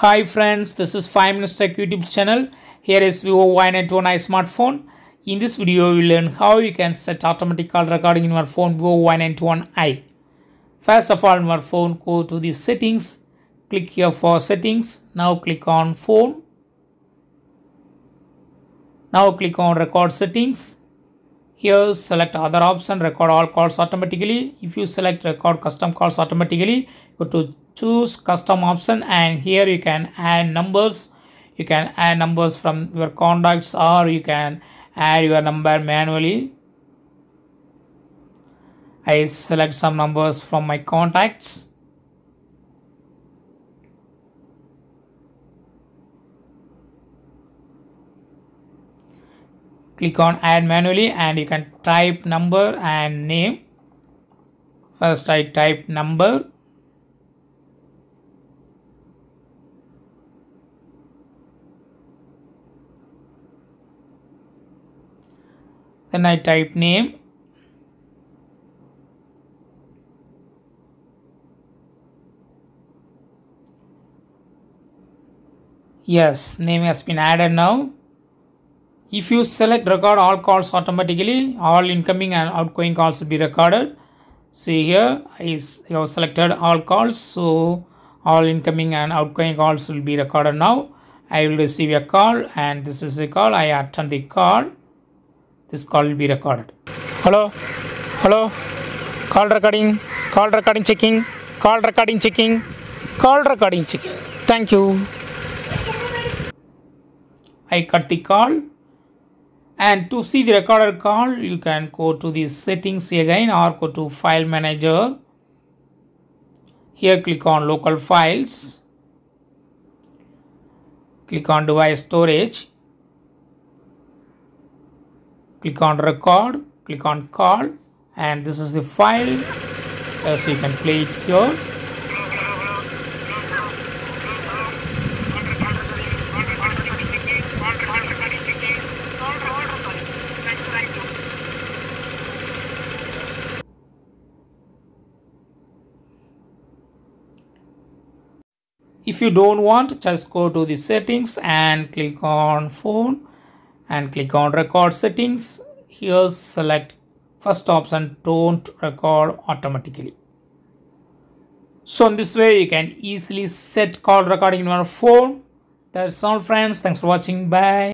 Hi friends, this is 5 Minutes Tech YouTube channel. Here is Vivo Y91i smartphone. In this video, we will learn how you can set automatic call recording in your phone Vivo Y91i. First of all, in your phone, go to the settings. Click here for settings. Now click on phone. Now click on record settings. Here select other option record all calls automatically. If you select record custom calls automatically, go to choose custom option and here you can add numbers. You can add numbers from your contacts or you can add your number manually. I select some numbers from my contacts. click on add manually and you can type number and name first I type number then I type name yes name has been added now if you select record all calls automatically, all incoming and outgoing calls will be recorded. See here, is you have selected all calls, so all incoming and outgoing calls will be recorded now. I will receive a call and this is a call. I attend the call. This call will be recorded. Hello, hello, call recording, call recording checking, call recording checking, call recording checking. Thank you. I cut the call. And to see the recorded call you can go to the settings again or go to file manager. Here click on local files. Click on device storage click on record click on call and this is the file. As you can play it here. If you don't want just go to the settings and click on phone and click on record settings. Here select first option don't record automatically. So in this way you can easily set call recording in your phone. That's all friends. Thanks for watching. Bye